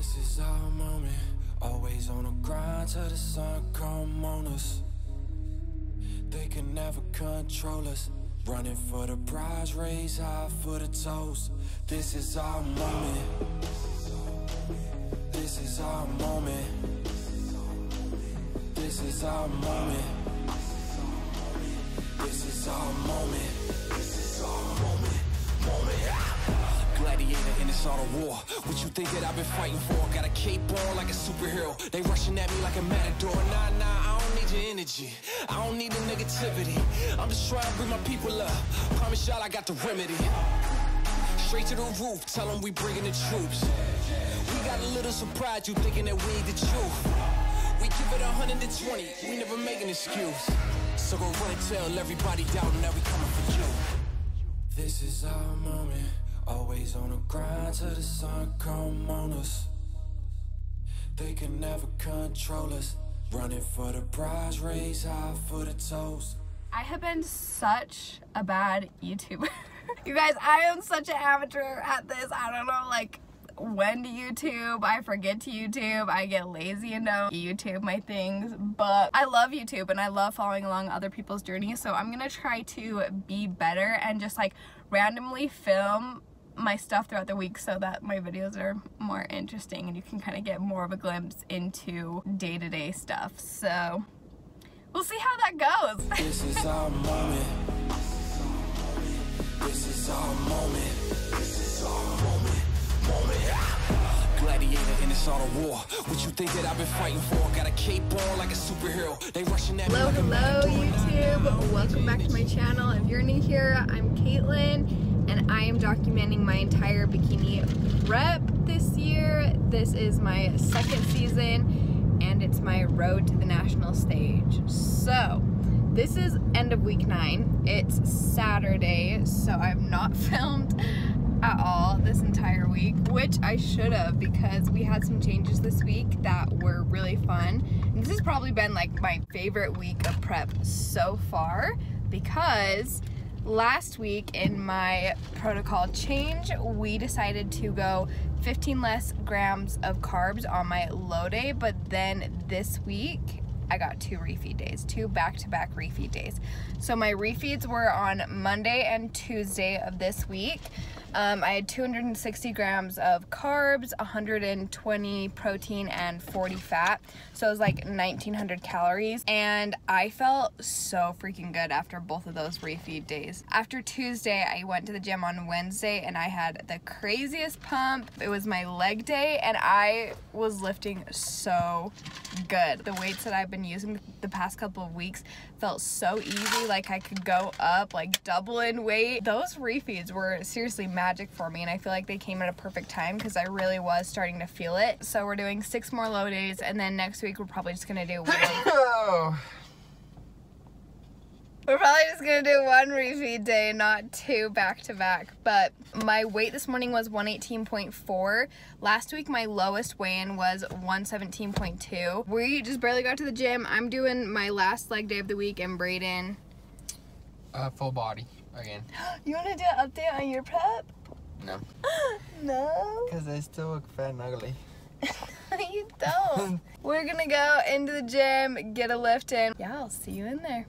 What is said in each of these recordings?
This is our moment. Always on the grind till the sun come on us. They can never control us. Running for the prize, raise high for the toast. This is our moment. This is our moment. This is our moment. This is our moment. This is our. Moment. Gladiator in this art of war. What you think that I've been fighting for? Got a cape on like a superhero. They rushing at me like a matador. Nah, nah, I don't need your energy. I don't need the negativity. I'm just trying to bring my people up. Promise y'all I got the remedy. Straight to the roof, tell them we bringing the troops. We got a little surprise, you thinking that we the truth. We give it 120, we never make an excuse. So go run and tell everybody doubting that we coming for you. This is our moment, always on the grind till the sun come on us. They can never control us. Running for the prize, raise high for the. I have been such a bad YouTuber. you guys, I am such an amateur at this. I don't know, like, when to YouTube. I forget to YouTube. I get lazy and don't YouTube my things. But I love YouTube and I love following along other people's journeys. So I'm gonna try to be better and just like randomly film my stuff throughout the week so that my videos are more interesting and you can kind of get more of a glimpse into day-to-day -day stuff. So we'll see how that goes. This is our moment. This is our moment. This is our moment. Moment. Gladiator in this art of war. What you think that I've been fighting for? Got a cape on like a superhero. They rushing at me Hello, like hello. YouTube. Welcome back to my channel. If you're new here, I'm Kaitlyn and I am documenting my entire bikini prep this year. This is my second season and it's my road to the national stage. So, this is end of week nine. It's Saturday, so I've not filmed at all this entire week, which I should have because we had some changes this week that were really fun. And this has probably been like my favorite week of prep so far because last week in my protocol change, we decided to go 15 less grams of carbs on my low day, but then this week I got two refeed days, two back-to-back refeed days. So my refeeds were on Monday and Tuesday of this week. Um, I had 260 grams of carbs, 120 protein, and 40 fat. So it was like 1900 calories. And I felt so freaking good after both of those refeed days. After Tuesday, I went to the gym on Wednesday and I had the craziest pump. It was my leg day and I was lifting so good. The weights that I've been using the past couple of weeks felt so easy. Like I could go up, like double in weight. Those refeeds were seriously magic for me and I feel like they came at a perfect time because I really was starting to feel it. So we're doing six more low days and then next week we're probably just gonna do one. We're probably just gonna do one refeed day, not two back to back. But my weight this morning was 118.4. Last week my lowest weigh-in was 117.2. We just barely got to the gym. I'm doing my last leg day of the week and Brayden. Uh, full body again. You wanna do an update on your prep? No. No. Because I still look fat and ugly. you don't. We're gonna go into the gym, get a lift in. Yeah, I'll see you in there.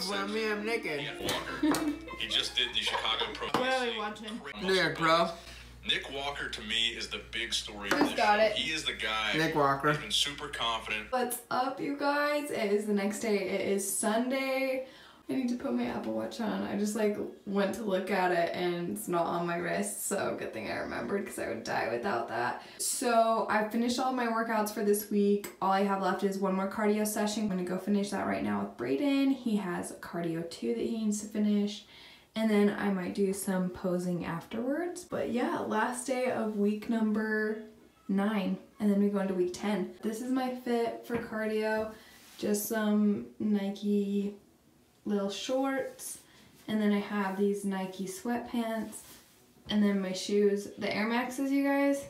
Control his Don't midsection. blame me, I'm naked. Nick Walker. he just did the Chicago Pro. What are we watching? New bro. Nick Walker to me is the big story. Who's of got show. it? He is the guy. Nick Walker. He's been super confident. What's up, you guys? It is the next day. It is Sunday. I need to put my Apple Watch on. I just like went to look at it and it's not on my wrist, so good thing I remembered because I would die without that. So I finished all my workouts for this week. All I have left is one more cardio session. I'm gonna go finish that right now with Brayden. He has cardio two that he needs to finish. And then I might do some posing afterwards. But yeah, last day of week number nine. And then we go into week 10. This is my fit for cardio. Just some Nike little shorts. And then I have these Nike sweatpants. And then my shoes. The Air Maxes, you guys,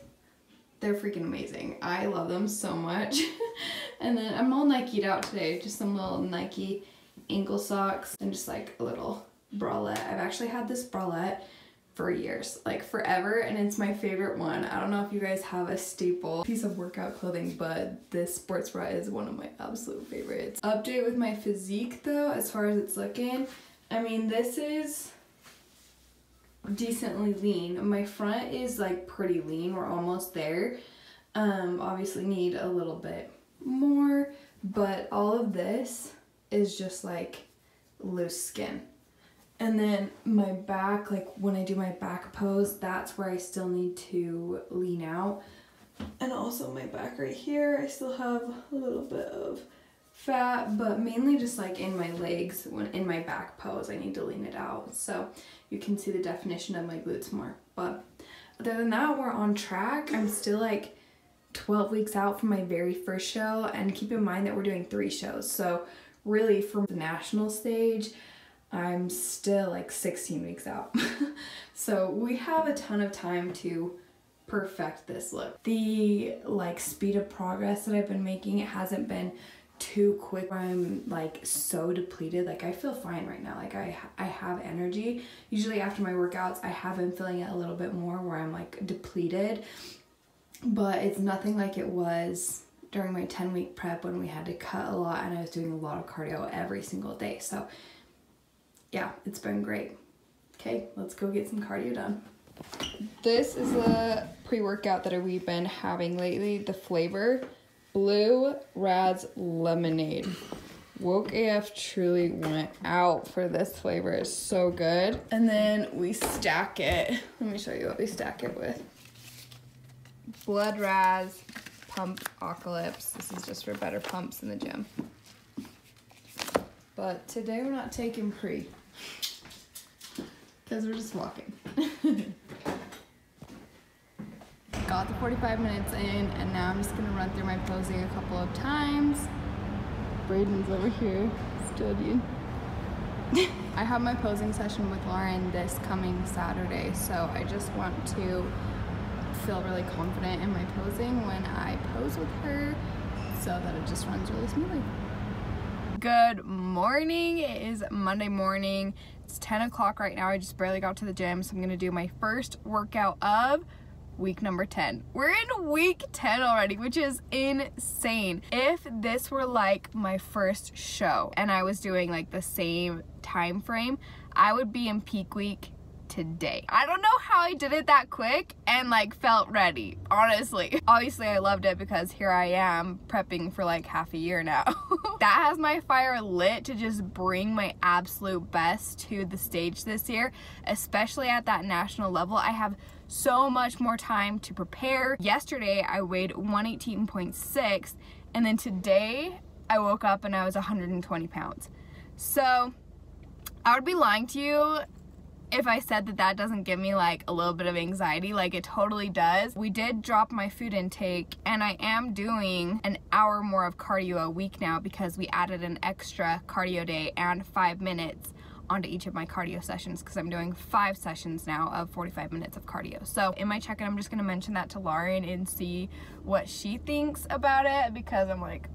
they're freaking amazing. I love them so much. and then I'm all Nike'd out today. Just some little Nike ankle socks and just like a little bralette. I've actually had this bralette for years, like forever, and it's my favorite one. I don't know if you guys have a staple piece of workout clothing, but this sports bra is one of my absolute favorites. Update with my physique though, as far as it's looking. I mean, this is decently lean. My front is like pretty lean. We're almost there. Um, obviously need a little bit more, but all of this is just like loose skin. And then my back, like when I do my back pose, that's where I still need to lean out. And also my back right here, I still have a little bit of fat, but mainly just like in my legs, when in my back pose, I need to lean it out. So you can see the definition of my glutes more. But other than that, we're on track. I'm still like 12 weeks out from my very first show. And keep in mind that we're doing three shows. So really from the national stage, I'm still like 16 weeks out. so we have a ton of time to perfect this look. The like speed of progress that I've been making, it hasn't been too quick. I'm like so depleted. Like I feel fine right now. Like I I have energy. Usually after my workouts I have been feeling it a little bit more where I'm like depleted. But it's nothing like it was during my 10 week prep when we had to cut a lot and I was doing a lot of cardio every single day. So yeah, it's been great. Okay, let's go get some cardio done. This is a pre-workout that we've been having lately. The flavor, Blue Raz Lemonade. Woke AF truly went out for this flavor. It's so good. And then we stack it. Let me show you what we stack it with. Blood Raz Pump Ocalypse. This is just for better pumps in the gym. But today we're not taking pre. Because we're just walking. Got the 45 minutes in, and now I'm just gonna run through my posing a couple of times. Brayden's over here studying. I have my posing session with Lauren this coming Saturday, so I just want to feel really confident in my posing when I pose with her so that it just runs really smoothly. Good morning. It is Monday morning. It's 10 o'clock right now. I just barely got to the gym, so I'm gonna do my first workout of week number 10. We're in week 10 already, which is insane. If this were like my first show and I was doing like the same time frame, I would be in peak week today. I don't know how I did it that quick and like felt ready, honestly. Obviously I loved it because here I am prepping for like half a year now. that has my fire lit to just bring my absolute best to the stage this year, especially at that national level. I have so much more time to prepare. Yesterday I weighed 118.6 and then today I woke up and I was 120 pounds. So I would be lying to you if I said that that doesn't give me like a little bit of anxiety, like it totally does. We did drop my food intake and I am doing an hour more of cardio a week now because we added an extra cardio day and five minutes onto each of my cardio sessions because I'm doing five sessions now of 45 minutes of cardio. So in my check-in, I'm just gonna mention that to Lauren and see what she thinks about it because I'm like,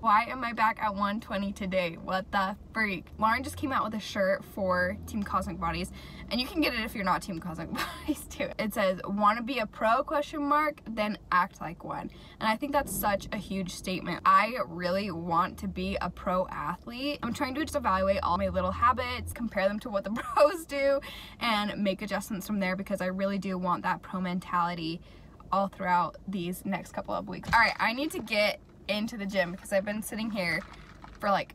why am I back at 120 today? What the freak? Lauren just came out with a shirt for Team Cosmic Bodies, and you can get it if you're not Team Cosmic Bodies too. It says, want to be a pro question mark, then act like one. And I think that's such a huge statement. I really want to be a pro athlete. I'm trying to just evaluate all my little habits, compare them to what the pros do, and make adjustments from there because I really do want that pro mentality all throughout these next couple of weeks. All right, I need to get into the gym because I've been sitting here for like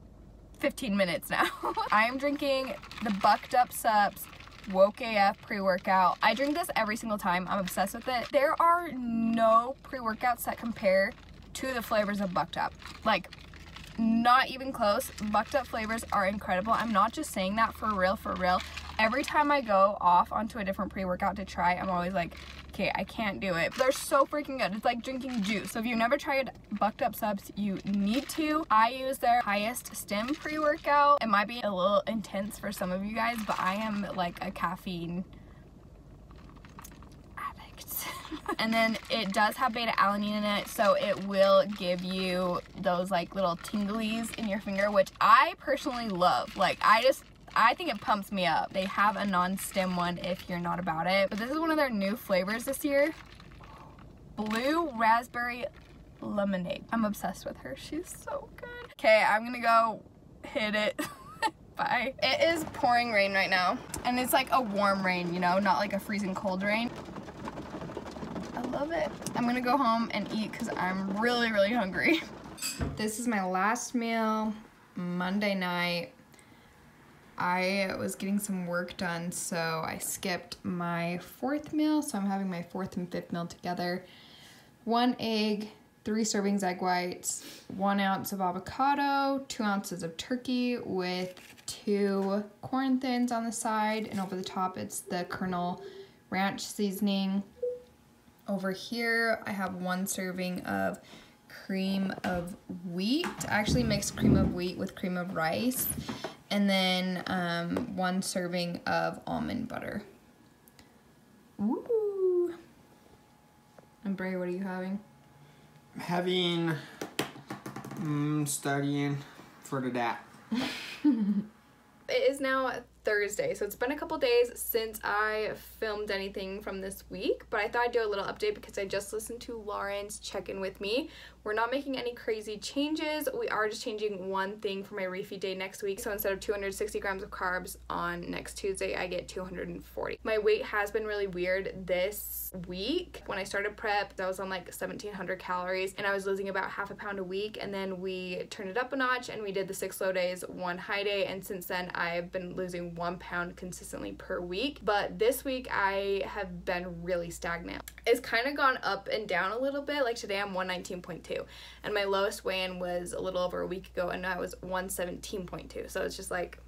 15 minutes now. I am drinking the Bucked Up Supps Woke AF pre-workout. I drink this every single time. I'm obsessed with it. There are no pre-workouts that compare to the flavors of Bucked Up. Like, not even close. Bucked Up flavors are incredible. I'm not just saying that for real, for real. Every time I go off onto a different pre-workout to try, I'm always like, okay, I can't do it. They're so freaking good. It's like drinking juice. So if you've never tried Bucked Up Supps, you need to. I use their highest stim pre-workout. It might be a little intense for some of you guys, but I am like a caffeine. And then it does have beta alanine in it, so it will give you those like little tinglies in your finger, which I personally love. Like I just I think it pumps me up. They have a non-stim one if you're not about it. But this is one of their new flavors this year. Blue raspberry lemonade. I'm obsessed with her. She's so good. Okay, I'm gonna go hit it. Bye. It is pouring rain right now. And it's like a warm rain, you know, not like a freezing cold rain. Love it. I'm gonna go home and eat because I'm really, really hungry. This is my last meal, Monday night. I was getting some work done, so I skipped my fourth meal. So I'm having my fourth and fifth meal together. One egg, three servings egg whites, one ounce of avocado, two ounces of turkey with two corn thins on the side, and over the top it's the Kernel Ranch seasoning. Over here, I have one serving of cream of wheat. I actually mixed cream of wheat with cream of rice and then um, one serving of almond butter. Ooh. And Bray, what are you having? I'm having, mm, studying for the DAT. It is now Thursday, so it's been a couple days since I filmed anything from this week, but I thought I'd do a little update because I just listened to Lauren's check in with me. We're not making any crazy changes. We are just changing one thing for my refeed day next week. So instead of 260 grams of carbs on next Tuesday, I get 240. My weight has been really weird this week. When I started prep, I was on like 1700 calories and I was losing about half a pound a week. And then we turned it up a notch and we did the six low days, one high day. And since then, I've been losing one pound consistently per week. But this week, I have been really stagnant. It's kind of gone up and down a little bit. Like today, I'm 119.2 and my lowest weigh-in was a little over a week ago and I was 117.2 so it's just like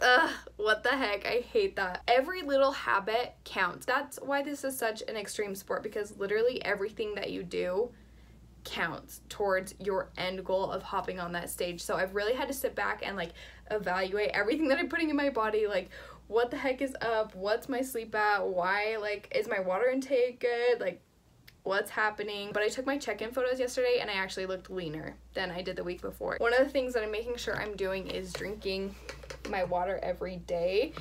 Ugh, what the heck? I hate that. Every little habit counts. That's why this is such an extreme sport because literally everything that you do counts towards your end goal of hopping on that stage. So I've really had to sit back and like evaluate everything that I'm putting in my body. Like, what the heck is up? What's my sleep at? Why, like, is my water intake good? Like, what's happening. But I took my check-in photos yesterday and I actually looked leaner than I did the week before. One of the things that I'm making sure I'm doing is drinking my water every day.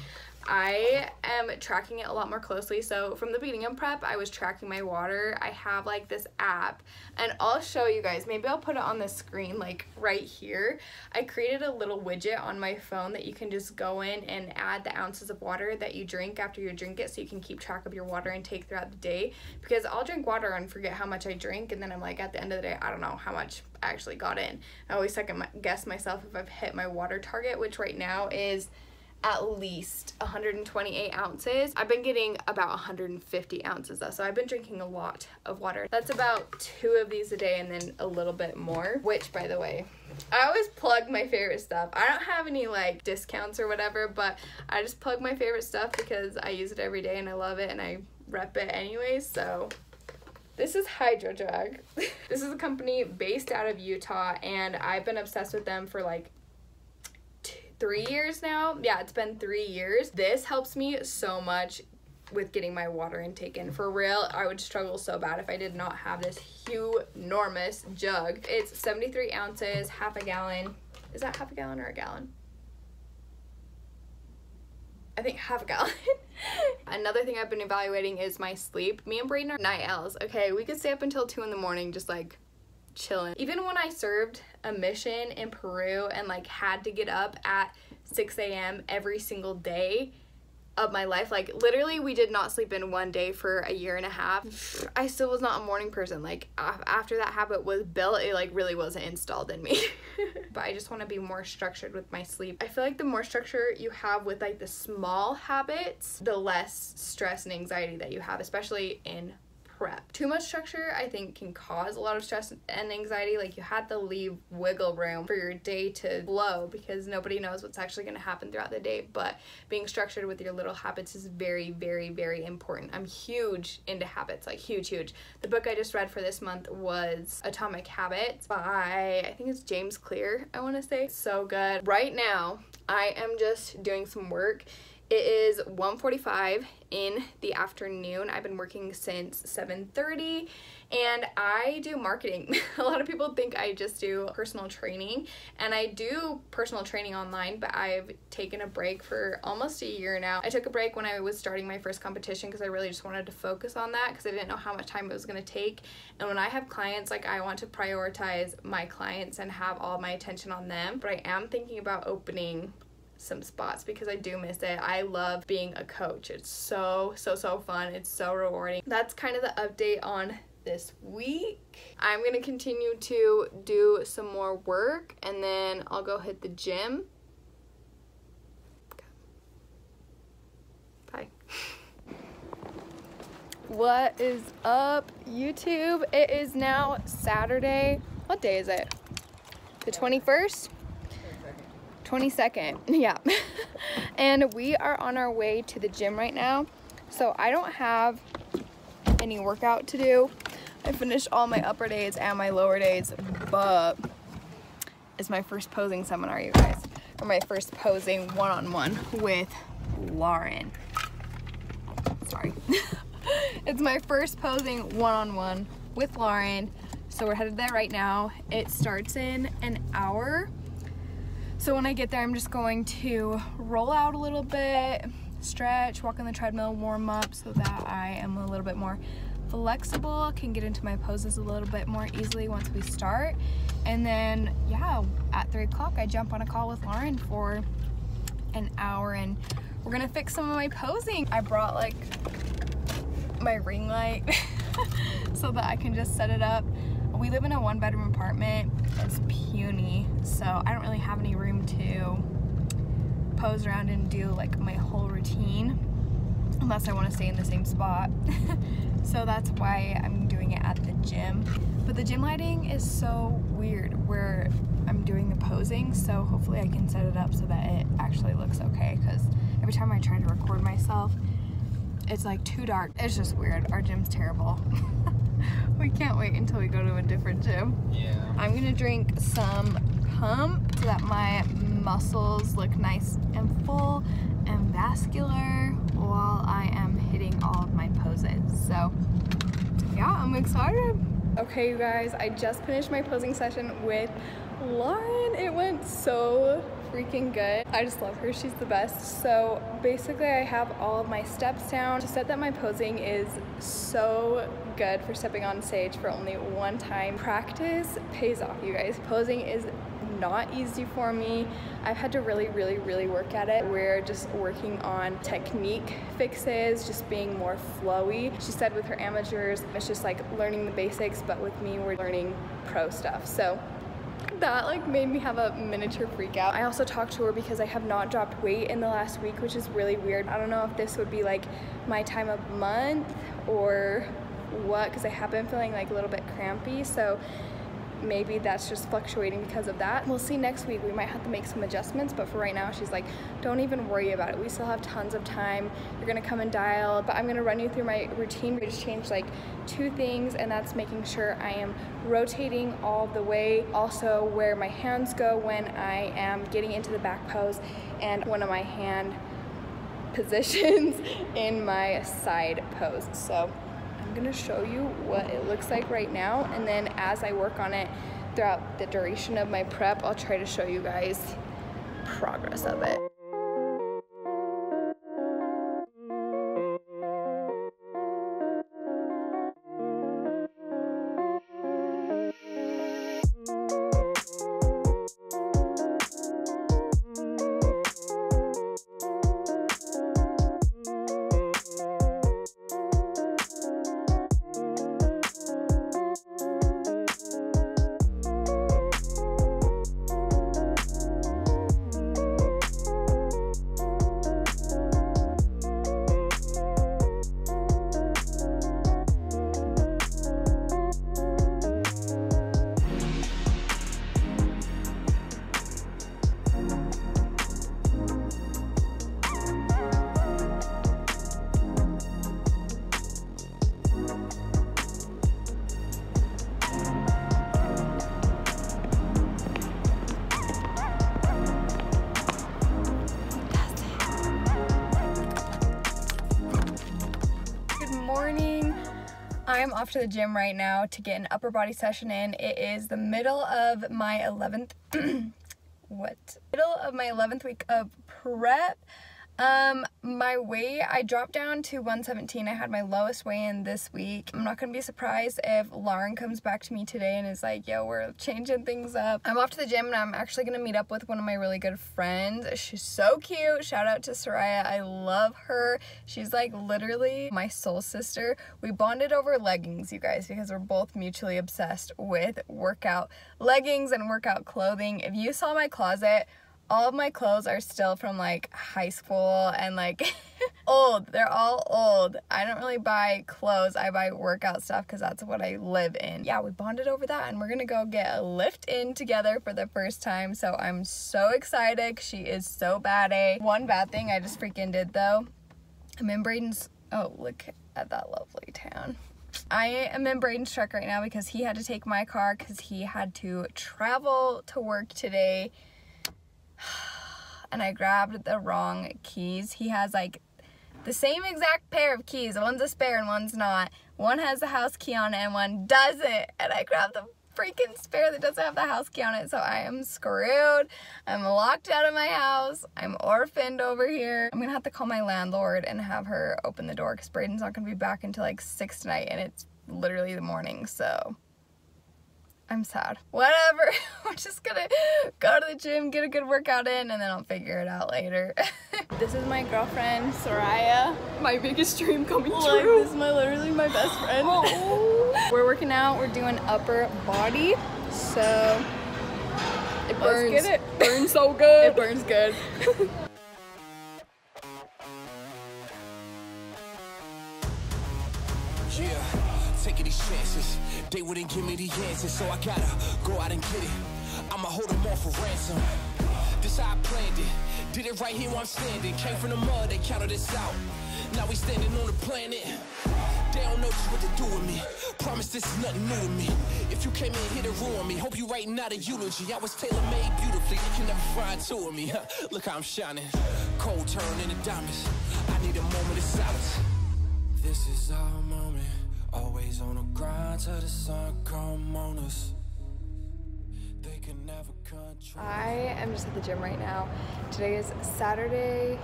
I am tracking it a lot more closely. So from the beginning of prep, I was tracking my water. I have like this app and I'll show you guys. Maybe I'll put it on the screen like right here. I created a little widget on my phone that you can just go in and add the ounces of water that you drink after you drink it so you can keep track of your water intake throughout the day because I'll drink water and forget how much I drink and then I'm like at the end of the day, I don't know how much I actually got in. I always second guess myself if I've hit my water target, which right now is at least 128 ounces. I've been getting about 150 ounces though, so I've been drinking a lot of water. That's about two of these a day and then a little bit more, which by the way, I always plug my favorite stuff. I don't have any like discounts or whatever, but I just plug my favorite stuff because I use it every day and I love it and I rep it anyways, so this is HydroJug. this is a company based out of Utah and I've been obsessed with them for like three years now. Yeah, it's been three years. This helps me so much with getting my water intake in. For real, I would struggle so bad if I did not have this enormous jug. It's 73 ounces, half a gallon. Is that half a gallon or a gallon? I think half a gallon. Another thing I've been evaluating is my sleep. Me and Braden are night owls. Okay, we could stay up until 2 in the morning just like chilling. Even when I served a mission in Peru and like had to get up at 6 a.m. every single day, of my life. Like literally we did not sleep in one day for a year and a half. I still was not a morning person. Like after that habit was built, it like really wasn't installed in me. but I just want to be more structured with my sleep. I feel like the more structure you have with like the small habits, the less stress and anxiety that you have, especially in prep. Too much structure, I think, can cause a lot of stress and anxiety. Like, you had to leave wiggle room for your day to flow because nobody knows what's actually going to happen throughout the day. But being structured with your little habits is very, very, very important. I'm huge into habits, like, huge, huge. The book I just read for this month was Atomic Habits by, I think it's James Clear, I want to say. So good. Right now, I am just doing some work it is 1:45 in the afternoon. I've been working since 7:30 and I do marketing. a lot of people think I just do personal training and I do personal training online, but I've taken a break for almost a year now. I took a break when I was starting my first competition because I really just wanted to focus on that because I didn't know how much time it was going to take. And when I have clients, like I want to prioritize my clients and have all my attention on them, but I am thinking about opening some spots because I do miss it. I love being a coach. It's so, so, so fun. It's so rewarding. That's kind of the update on this week. I'm going to continue to do some more work and then I'll go hit the gym. Bye. what is up, YouTube? It is now Saturday. What day is it? The 21st? 22nd, yeah. and we are on our way to the gym right now. So I don't have any workout to do. I finished all my upper days and my lower days, but it's my first posing seminar, you guys. Or my first posing one-on-one -on -one with Lauren. Sorry. it's my first posing one-on-one -on -one with Lauren. So we're headed there right now. It starts in an hour so when I get there, I'm just going to roll out a little bit, stretch, walk on the treadmill, warm up so that I am a little bit more flexible, can get into my poses a little bit more easily once we start. And then, yeah, at three o'clock, I jump on a call with Lauren for an hour and we're gonna fix some of my posing. I brought like my ring light so that I can just set it up we live in a one bedroom apartment. It's puny, so I don't really have any room to pose around and do like my whole routine unless I want to stay in the same spot. so that's why I'm doing it at the gym. But the gym lighting is so weird where I'm doing the posing, so hopefully I can set it up so that it actually looks okay because every time I try to record myself, it's like too dark. It's just weird. Our gym's terrible. we can't wait until we go to a different gym. Yeah. I'm gonna drink some pump so that my muscles look nice and full and vascular while I am hitting all of my poses. So yeah, I'm excited. Okay, you guys, I just finished my posing session with Lauren. It went so freaking good. I just love her. She's the best. So basically I have all of my steps down. She said that my posing is so good for stepping on stage for only one time. Practice pays off, you guys. Posing is not easy for me. I've had to really, really, really work at it. We're just working on technique fixes, just being more flowy. She said with her amateurs, it's just like learning the basics, but with me, we're learning pro stuff. So that like made me have a miniature freak out. I also talked to her because I have not dropped weight in the last week, which is really weird. I don't know if this would be like my time of month or what, because I have been feeling like a little bit crampy. So maybe that's just fluctuating because of that. We'll see next week. We might have to make some adjustments, but for right now, she's like, don't even worry about it. We still have tons of time. You're gonna come and dial, but I'm gonna run you through my routine. We just changed like two things, and that's making sure I am rotating all the way. Also, where my hands go when I am getting into the back pose, and one of my hand positions in my side pose. So I'm gonna show you what it looks like right now and then as I work on it throughout the duration of my prep I'll try to show you guys progress of it. Off to the gym right now to get an upper body session in. It is the middle of my 11th, what? Middle of my 11th week of prep. Um, my weight, I dropped down to 117. I had my lowest weigh in this week. I'm not gonna be surprised if Lauren comes back to me today and is like, yo, we're changing things up. I'm off to the gym and I'm actually gonna meet up with one of my really good friends. She's so cute. Shout out to Soraya. I love her. She's like literally my soul sister. We bonded over leggings, you guys, because we're both mutually obsessed with workout leggings and workout clothing. If you saw my closet, all of my clothes are still from like high school and like old. They're all old. I don't really buy clothes. I buy workout stuff because that's what I live in. Yeah, we bonded over that and we're gonna go get a lift in together for the first time. So I'm so excited. She is so bad. A one bad thing I just freaking did though. I'm in Braden's. Oh, look at that lovely town. I am in Braden's truck right now because he had to take my car because he had to travel to work today and I grabbed the wrong keys. He has like the same exact pair of keys. One's a spare and one's not. One has the house key on it and one doesn't. And I grabbed the freaking spare that doesn't have the house key on it. So I am screwed. I'm locked out of my house. I'm orphaned over here. I'm gonna have to call my landlord and have her open the door because Braden's not gonna be back until like six tonight and it's literally the morning. So I'm sad. Whatever. We're just gonna go to the gym, get a good workout in, and then I'll figure it out later. this is my girlfriend, Soraya. My biggest dream coming like, true. This is my literally my best friend. Oh. we're working out. We're doing upper body. So it burns. Let's get it. Burns so good. it burns good. They wouldn't give me the answers, so I gotta go out and get it. I'ma hold them all for ransom. This how I planned it. Did it right here where I'm standing. Came from the mud, they counted us out. Now we standing on the planet. They don't know just what to do with me. Promise this is nothing new to me. If you came in here to ruin me, hope you writing out a eulogy. I was tailor made beautifully. You can never find two of me. Look how I'm shining. Cold turn into diamonds. I need a moment of silence. This is our moment. Always on a grind till the sun come on us. I am just at the gym right now. Today is Saturday,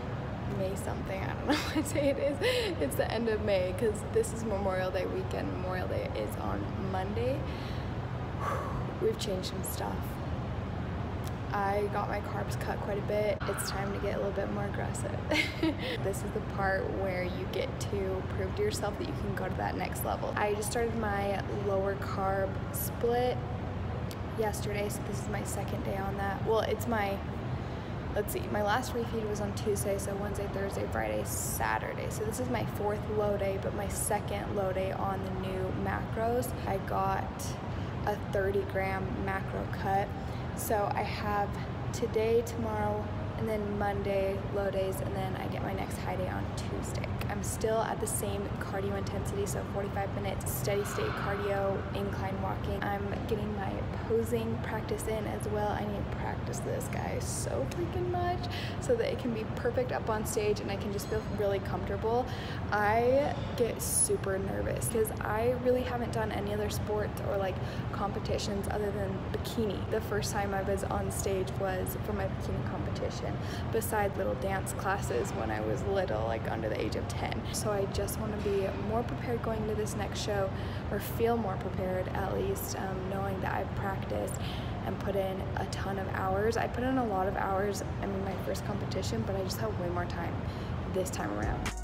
May something. I don't know what day it is. It's the end of May because this is Memorial Day weekend. Memorial Day is on Monday. We've changed some stuff. I got my carbs cut quite a bit. It's time to get a little bit more aggressive. this is the part where you get to prove to yourself that you can go to that next level. I just started my lower carb split yesterday, so this is my second day on that. Well, it's my, let's see, my last refeed was on Tuesday, so Wednesday, Thursday, Friday, Saturday. So this is my fourth low day, but my second low day on the new macros. I got a 30 gram macro cut so I have today, tomorrow, and then Monday low days, and then I get my next high day on Tuesday. I'm still at the same cardio intensity, so 45 minutes steady state cardio, incline walking. I'm getting my posing practice in as well. I need to practice this, guys, so freaking much so that it can be perfect up on stage and I can just feel really comfortable. I get super nervous because I really haven't done any other sports or like competitions other than bikini. The first time I was on stage was for my bikini competition, besides little dance classes when I was little, like under the age of 10. So I just want to be more prepared going to this next show or feel more prepared at least um, knowing that I've practiced and put in a ton of hours. I put in a lot of hours in my first competition but I just have way more time this time around.